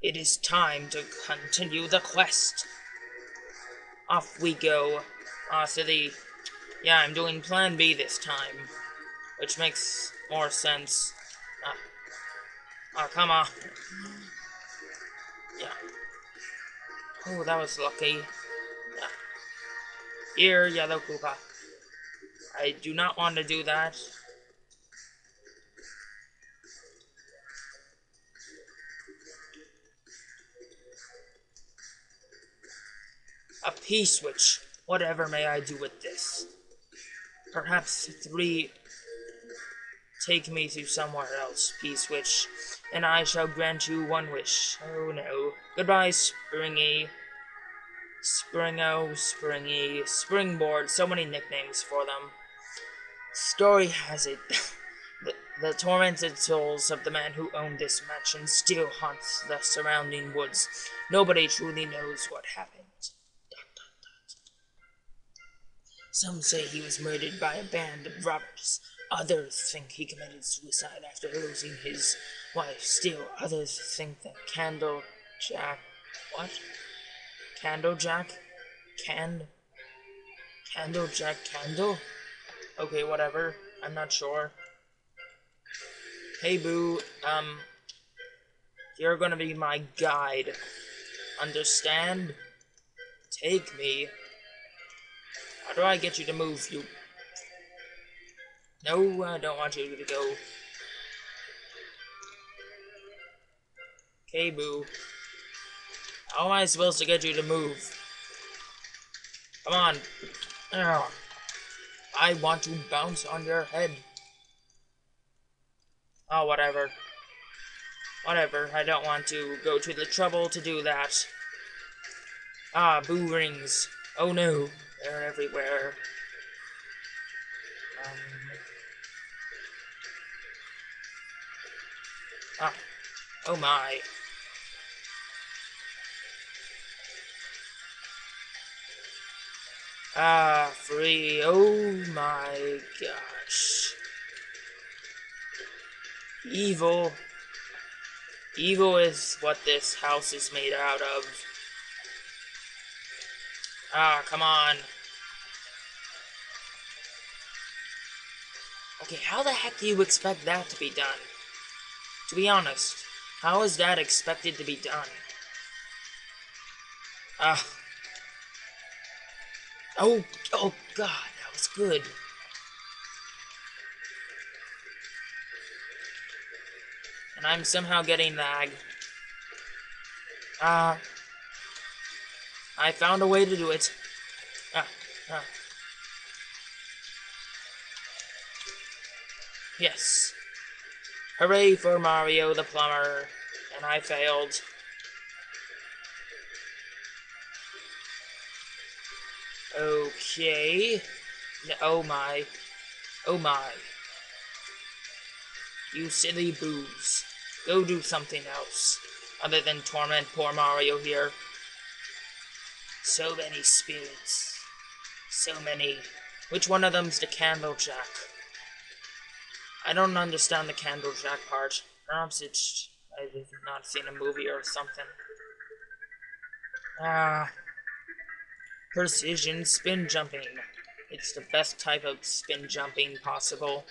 It is time to continue the quest. Off we go. Ah, to the. Yeah, I'm doing Plan B this time, which makes more sense. Ah, ah come on. Yeah. Oh, that was lucky. Yeah. Here, Yellow Koopa. I do not want to do that. A P-switch. Whatever may I do with this? Perhaps three take me to somewhere else, P-switch, and I shall grant you one wish. Oh no. Goodbye, Springy. Springo, Springy, Springboard, so many nicknames for them. Story has it, the, the tormented souls of the man who owned this mansion still haunts the surrounding woods. Nobody truly knows what happened. Some say he was murdered by a band of robbers. Others think he committed suicide after losing his wife. Still, others think that Candle Jack. What? Candle Jack? Can. Candle Jack Candle? Okay, whatever. I'm not sure. Hey, Boo. Um. You're gonna be my guide. Understand? Take me how do I get you to move, you... No, I don't want you to go. Okay, boo. How am I supposed to get you to move? Come on. I want to bounce on your head. Oh, whatever. Whatever, I don't want to go to the trouble to do that. Ah, boo rings. Oh no. They're everywhere. Um, ah. Oh my. Ah, free. Oh my gosh. Evil. Evil is what this house is made out of. Ah, come on. Okay, how the heck do you expect that to be done? To be honest, how is that expected to be done? Ah. Uh, oh, oh god, that was good. And I'm somehow getting lag. Ah. Uh, I found a way to do it. Ah, ah. Yes. Hooray for Mario the plumber. And I failed. Okay. Oh my. Oh my. You silly boos. Go do something else. Other than torment poor Mario here. So many spirits. So many. Which one of them's the Candlejack? I don't understand the Candlejack part. Perhaps it's... I've not seen a movie or something. Ah. Precision spin jumping. It's the best type of spin jumping possible.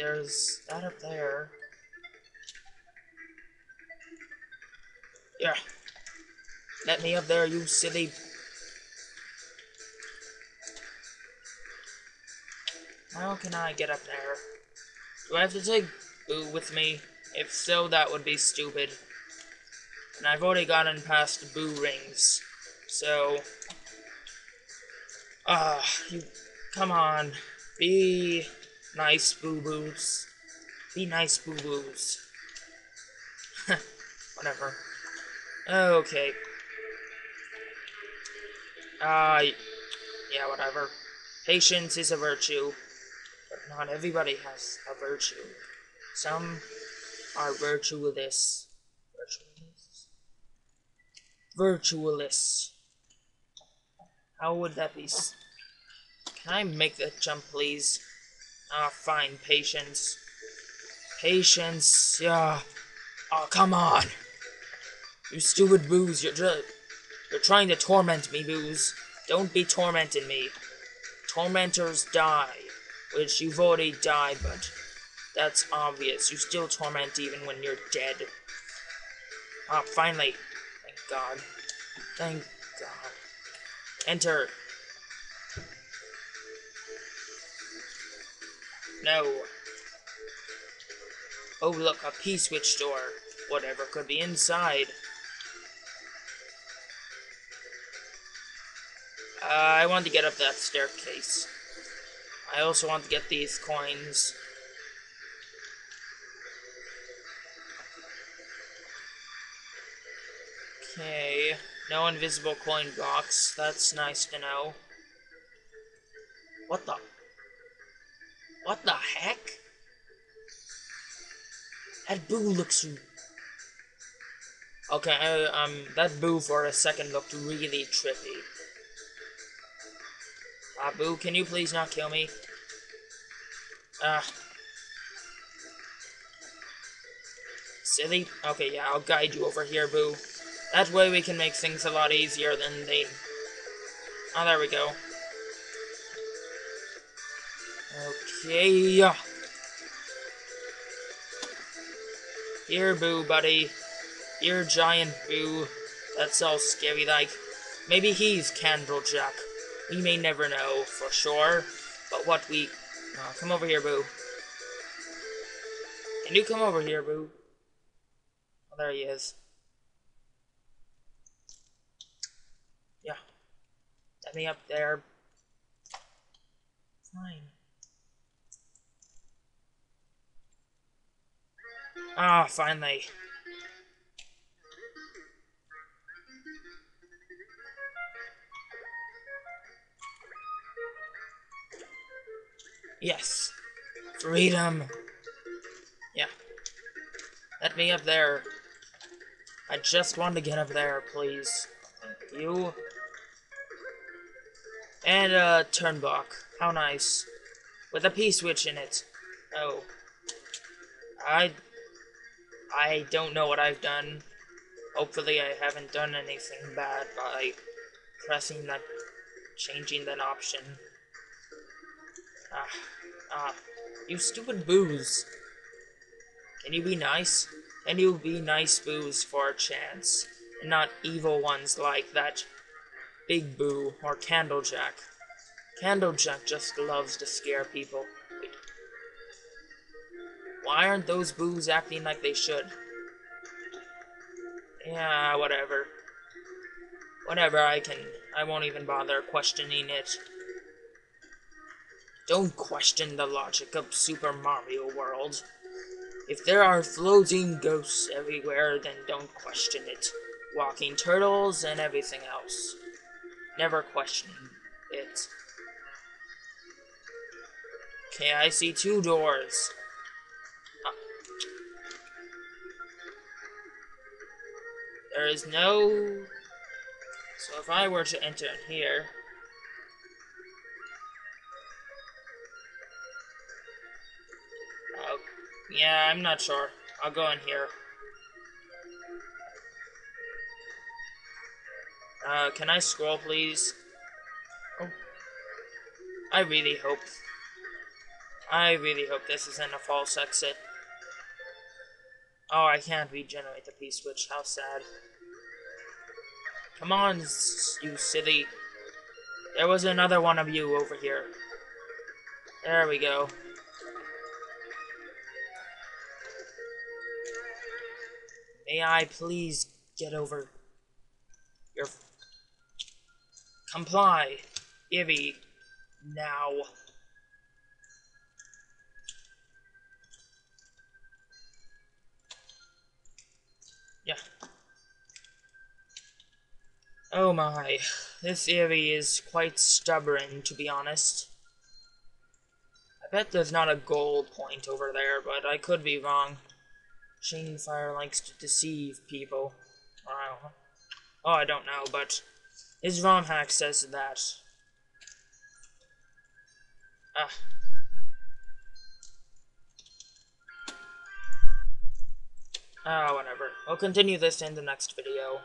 There's that up there. Yeah. Let me up there, you silly... How can I get up there? Do I have to take Boo with me? If so, that would be stupid. And I've already gotten past Boo rings. So... Ah, you... Come on. Be nice boo-boos. Be nice boo-boos. Whatever. Okay. Uh, yeah, whatever. Patience is a virtue, but not everybody has a virtue. Some are virtualists. Virtualists? Virtualists. How would that be? can I make that jump, please? Ah, fine, patience. Patience, yeah. Oh, come on. You stupid Boos, you're just... You're trying to torment me, Boos. Don't be tormenting me. Tormentors die, which you've already died, but that's obvious. You still torment even when you're dead. Ah, finally. Thank God. Thank God. Enter. No. Oh, look, a P-switch door. Whatever could be inside. Uh, I want to get up that staircase. I also want to get these coins. Okay, no invisible coin box. That's nice to know. What the? What the heck? That boo looks... Okay, um, that boo for a second looked really trippy. Ah, boo, can you please not kill me? Ah. Uh, silly? Okay, yeah, I'll guide you over here, boo. That way we can make things a lot easier than they... Oh, there we go. Okay. Here, Boo, buddy. Here, Giant Boo. That's all scary like. Maybe he's Candlejack. We may never know for sure. But what we... Oh, come over here, Boo. Can you come over here, Boo? Oh, there he is. Yeah. Let me up there. Fine. Ah, finally. Yes. Freedom. Yeah. Let me up there. I just want to get up there, please. Thank you. And a turn block. How nice. With a P-switch in it. Oh. I I don't know what I've done. Hopefully I haven't done anything bad by pressing that, changing that option. Ah, ah, you stupid boos. Can you be nice? Can you be nice boos for a chance? And not evil ones like that Big Boo or Candlejack. Candlejack just loves to scare people. Why aren't those boos acting like they should? Yeah, whatever. Whatever, I can... I won't even bother questioning it. Don't question the logic of Super Mario World. If there are floating ghosts everywhere, then don't question it. Walking turtles and everything else. Never question it. Okay, I see two doors. There is no... So if I were to enter in here... Uh, yeah, I'm not sure. I'll go in here. Uh, can I scroll, please? Oh. I really hope... I really hope this isn't a false exit. Oh, I can't regenerate the P-switch. How sad. Come on, you silly. There was another one of you over here. There we go. May I please get over your... Comply, Ivy, now. Yeah. Oh my, this area is quite stubborn, to be honest. I bet there's not a goal point over there, but I could be wrong. Fire likes to deceive people. Wow. Oh, I don't know, but his ROM hack says that. Ah. Ah, whatever. We'll continue this in the next video.